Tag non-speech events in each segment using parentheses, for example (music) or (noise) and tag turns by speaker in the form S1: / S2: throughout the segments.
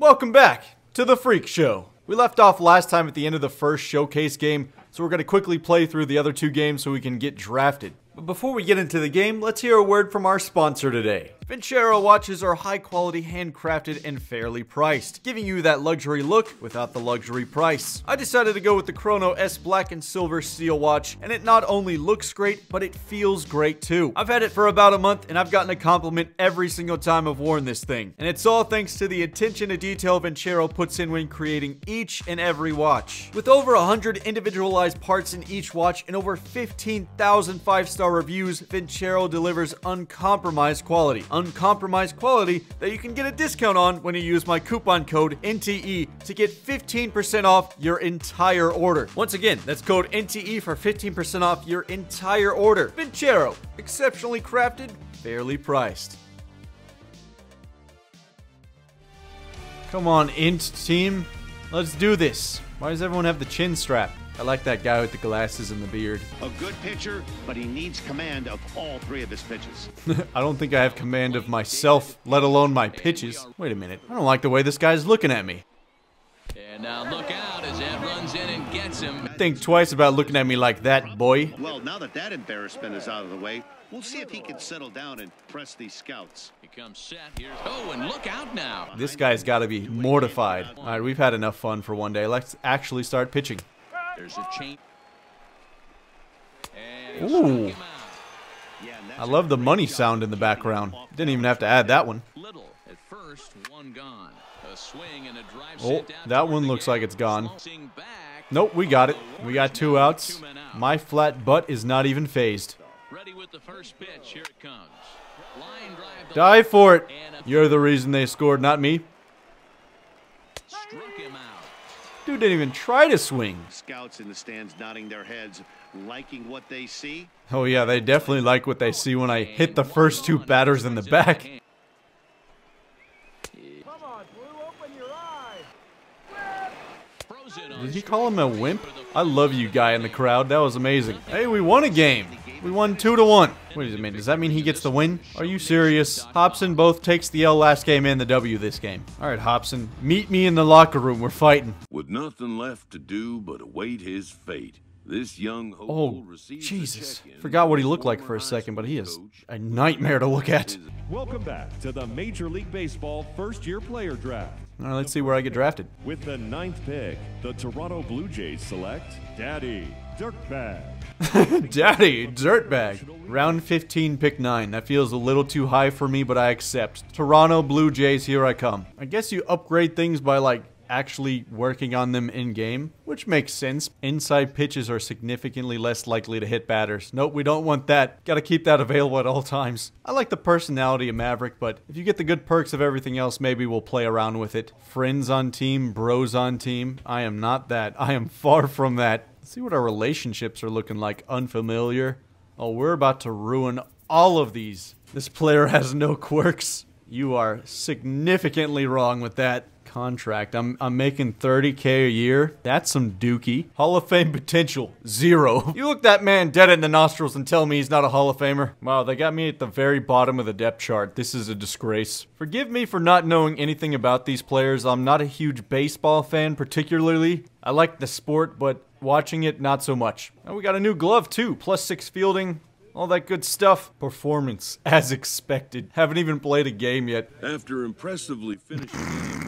S1: Welcome back to the Freak Show. We left off last time at the end of the first showcase game, so we're going to quickly play through the other two games so we can get drafted. But before we get into the game, let's hear a word from our sponsor today. Vincero watches are high quality, handcrafted, and fairly priced, giving you that luxury look without the luxury price. I decided to go with the Chrono S Black and Silver Steel watch, and it not only looks great, but it feels great too. I've had it for about a month, and I've gotten a compliment every single time I've worn this thing. And it's all thanks to the attention to detail Vincero puts in when creating each and every watch. With over 100 individualized parts in each watch and over 15,000 5-star reviews, Vincero delivers uncompromised quality uncompromised quality that you can get a discount on when you use my coupon code NTE to get 15% off your entire order. Once again, that's code NTE for 15% off your entire order. Vincero, exceptionally crafted, fairly priced. Come on, Int team. Let's do this. Why does everyone have the chin strap? I like that guy with the glasses and the beard.
S2: A good pitcher, but he needs command of all three of his pitches. (laughs)
S1: I don't think I have command of myself, let alone my pitches. Wait a minute. I don't like the way this guy's looking at me.
S3: And now look out as Ed runs in and gets him.
S1: Think twice about looking at me like that, boy.
S2: Well, now that that embarrassment is out of the way, we'll see if he can settle down and press these scouts.
S3: He comes set. Here's oh, and look out now.
S1: This guy's got to be mortified. All right, we've had enough fun for one day. Let's actually start pitching.
S3: There's a chain.
S1: Ooh.
S3: struck him out.
S2: Yeah, and
S1: I love the money sound in the background. Didn't even have to add that one.
S3: Little at first, one gone. A swing and a drive
S1: Oh, that one looks like it's gone. Nope, we got it. We got two outs.
S3: two men out.
S1: My flat butt is not even phased.
S3: Ready with the first pitch. Here it comes. Line drive.
S1: Die for it. You're the reason they scored, not me.
S3: struck him out.
S1: Dude didn't even try to swing.
S2: Scouts in the stands nodding their heads, liking what they see.
S1: Oh yeah, they definitely like what they see when I hit the first two batters in the back. Did he call him a wimp? I love you guy in the crowd. That was amazing. Hey, we won a game. We won two to one. Wait a minute. Does that mean he gets the win? Are you serious? Hobson both takes the L last game and the W this game. All right, Hobson. Meet me in the locker room. We're fighting.
S4: With nothing left to do but await his fate, this young hopeful
S1: Oh,
S4: a
S1: Jesus.
S4: check-in
S1: Forgot what he looked like for a second, but he is a nightmare to look at.
S5: Welcome back to the Major League Baseball first year player draft.
S1: All right, let's see where I get drafted.
S5: With the ninth pick, the Toronto Blue Jays select Daddy Dirtbag. (laughs)
S1: Daddy, dirtbag. Round 15, pick 9. That feels a little too high for me, but I accept. Toronto Blue Jays, here I come. I guess you upgrade things by, like, actually working on them in game, which makes sense. Inside pitches are significantly less likely to hit batters. Nope, we don't want that. Gotta keep that available at all times. I like the personality of Maverick, but if you get the good perks of everything else, maybe we'll play around with it. Friends on team, bros on team. I am not that. I am far from that. Let's see what our relationships are looking like. Unfamiliar. Oh, we're about to ruin all of these. This player (laughs) has no quirks. You are significantly wrong with that contract. I'm I'm making 30k a year. That's some dookie. Hall of Fame potential zero. (laughs) You look that man dead in the nostrils and tell me he's not a Hall of Famer. Wow, they got me at the very bottom of the depth chart. This is a disgrace. Forgive me for not knowing anything about these players. I'm not a huge baseball fan particularly. I like the sport, but watching it not so much. And we got a new glove too. Plus 6 fielding. All that good stuff. Performance, (laughs) as expected. Haven't even played a game yet.
S4: After impressively finishing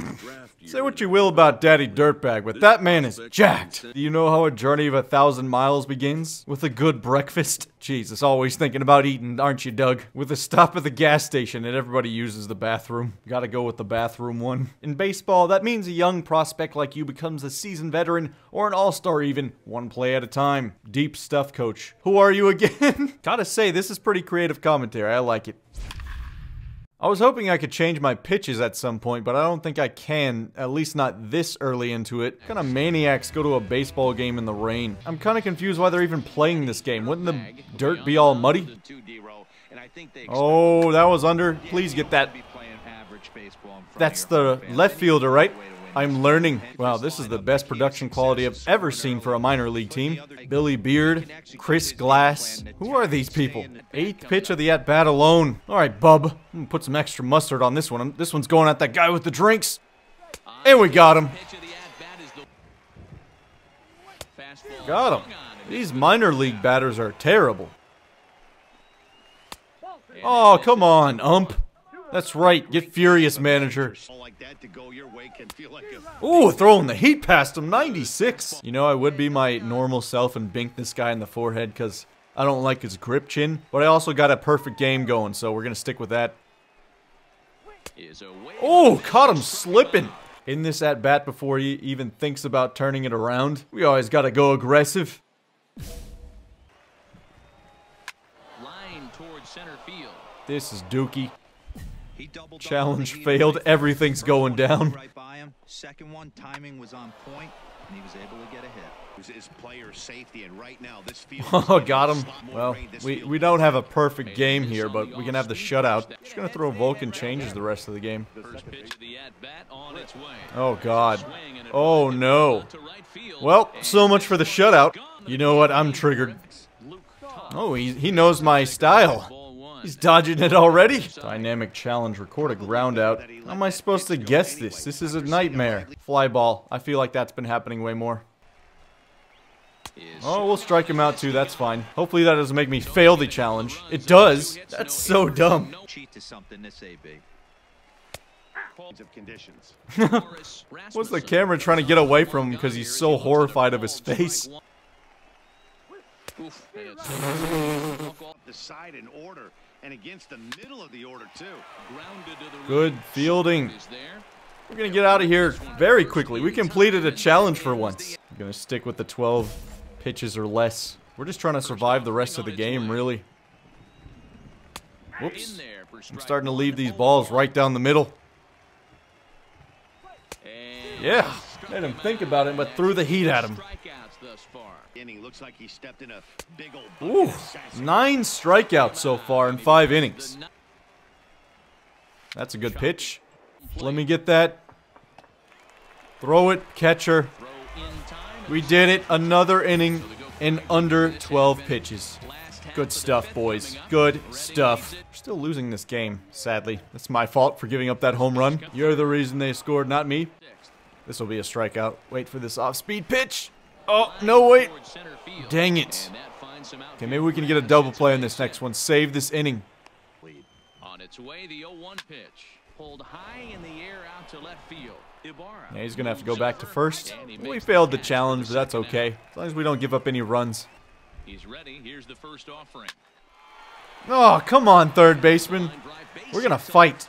S1: Say what you will about Daddy Dirtbag, but that man is jacked. Do you know how a journey of a thousand miles begins? With a good breakfast? Jesus, always thinking about eating, aren't you, Doug? With a stop at the gas station and everybody uses the bathroom. Gotta go with the bathroom one. In baseball, that means a young prospect like you becomes a seasoned veteran or an all-star even, one play at a time. Deep stuff, coach. Who are you again? (laughs) Gotta say, this is pretty creative commentary. I like it. I was hoping I could change my pitches at some point, but I don't think I can, at least not this early into it. What kind of maniacs go to a baseball game in the rain? I'm kind of confused why they're even playing this game. Wouldn't the dirt be all muddy? Oh, that was under. Please get that. That's the left fielder, right? I'm learning. Wow, this is the best production quality I've ever seen for a minor league team. Billy Beard, Chris Glass. Who are these people? Eighth pitch of the at bat alone. All right, bub. Put some extra mustard on this one. This one's going at that guy with the drinks. And we got him. Got him. These minor league batters are terrible. Oh, come on, ump. That's right. Get furious, manager.
S2: All like that to go your way can feel like a
S1: Ooh, throwing the heat past him. 96. You know, I would be my normal self and bink this guy in the forehead because I don't like his grip chin. But I also got a perfect game going, so we're going to stick with that. Oh, caught him slipping. In this at bat before he even thinks about turning it around. We always got to go aggressive.
S3: line towards center field.
S1: This is Dookie.
S6: He doubled
S1: Challenge failed. Everything's going down.
S6: Right by him. Second one, timing was on point, and he was able to get a hit.
S2: his player safety, and right now this field. (laughs)
S1: Oh, got him. Well, we, we don't have a perfect game here, but we can have the shutout. Just gonna throw Vulcan changes the rest of the game.
S3: First pitch of the at-bat on its way.
S1: Oh, God.
S3: Swing and a
S1: Oh, no.
S3: out to right field.
S1: Well, so much for the shutout. You know what? I'm triggered. Oh, he, he knows my style.
S3: Ball one.
S1: He's dodging it already. Dynamic challenge, record a ground out. How am I supposed to guess this? This is a nightmare. Fly ball. I feel like that's been happening way more. Oh, we'll strike him out too. That's fine. Hopefully that doesn't make me fail the challenge. It does. That's so dumb.
S6: Cheat to something this AB.
S2: of conditions.
S3: Morris (laughs)
S1: What's the camera trying to get away from him because he's so horrified of his face?
S3: Oof, it's walk (laughs) off,
S2: The side in order, and against the middle of the order too.
S3: grounded to the
S1: Good fielding. We're gonna get out of here very quickly. We completed a challenge for once. I'm gonna stick with the 12 pitches or less. We're just trying to survive the rest of the game, really. Whoops. I'm starting to leave these balls right down the middle. Yeah, made him think about it, but threw the heat at him.
S3: Strikeouts thus far.
S2: Inning looks like he stepped in a big old.
S1: Ooh,
S2: bucket of sass-
S1: nine strikeouts so far in five innings. That's a good pitch. Let me get that. Throw it, catcher.
S3: Throw in time.
S1: We did it. Another inning in under 12 pitches. Good stuff, boys. Good stuff. We're still losing this game, sadly. It's my fault for giving up that home run. You're the reason they scored, not me. This will be a strikeout. Wait for this off-speed pitch. Oh, no, wait. Dang it. Okay, maybe we can get a double play on this next one. Save this inning.
S3: On its way, the 0-1 pitch. Pulled high in the air out to left field. Ibarra.
S1: Yeah, he's going to have to go back to first. We failed the challenge, but that's okay. As long as we don't give up any runs.
S3: He's ready. Here's the first offering.
S1: Oh, come on, third baseman.
S3: Line drive, base
S1: We're gonna fight.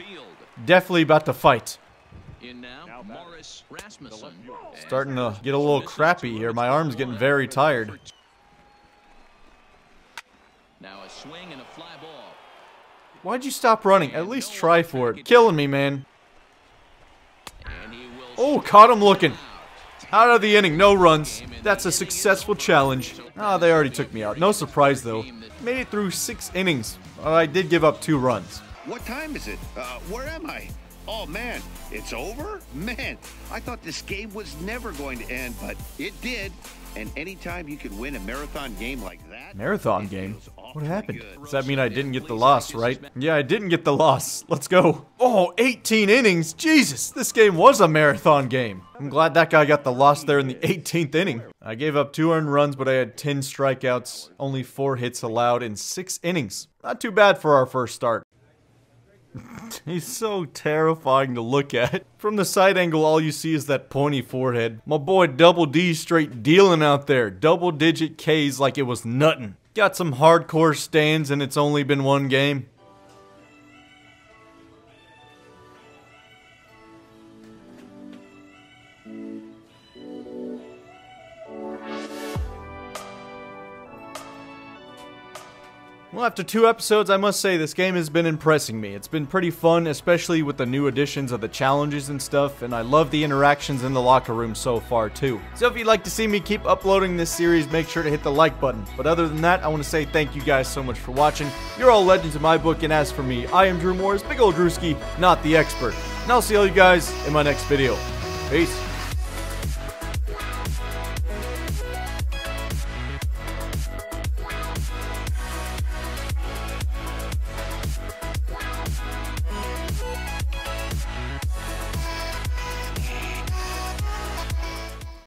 S1: Definitely about to fight.
S3: In now, Morris Rasmussen.
S1: Starting to get a little crappy here. My arm's getting very tired.
S3: Now a swing and a fly ball.
S1: Why'd you stop running? At least try for it. Killing me, man.
S3: And he will
S1: Oh, caught him looking. Out of the inning, no runs. That's a successful challenge. Ah, they already took me out. No surprise, though. Made it through six innings. I did give up two runs.
S2: What time is it? Uh, where am I? Oh man, it's over? Man, I thought this game was never going to end, but it did. And anytime you can win a marathon game like that,
S1: Marathon game? What happened? Does that mean I didn't get the loss, right? Yeah, I didn't get the loss. Let's go. Oh, 18 innings. Jesus, this game was a marathon game. I'm glad that guy got the loss there in the 18th inning. I gave up two earned runs, but I had 10 strikeouts, only four hits allowed in six innings. Not too bad for our first start. (laughs) He's so terrifying to look at. From the side angle, all you see is that pointy forehead. My boy Double D straight dealing out there. Double digit Ks like it was nothing. Got some hardcore stands and it's only been one game. Well, after two episodes, I must say this game has been impressing me. It's been pretty fun, especially with the new additions of the challenges and stuff, and I love the interactions in the locker room so far, too. So if you'd like to see me keep uploading this series, make sure to hit the like button. But other than that, I want to say thank you guys so much for watching. You're all legends in my book, and as for me, I am Drew Morris, Big Ol' Drewski, not the expert. And I'll see all you guys in my next video. Peace.